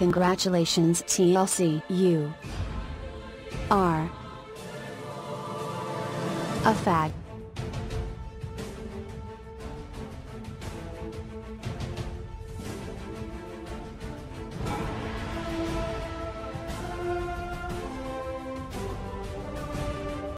Congratulations TLC you are a fag.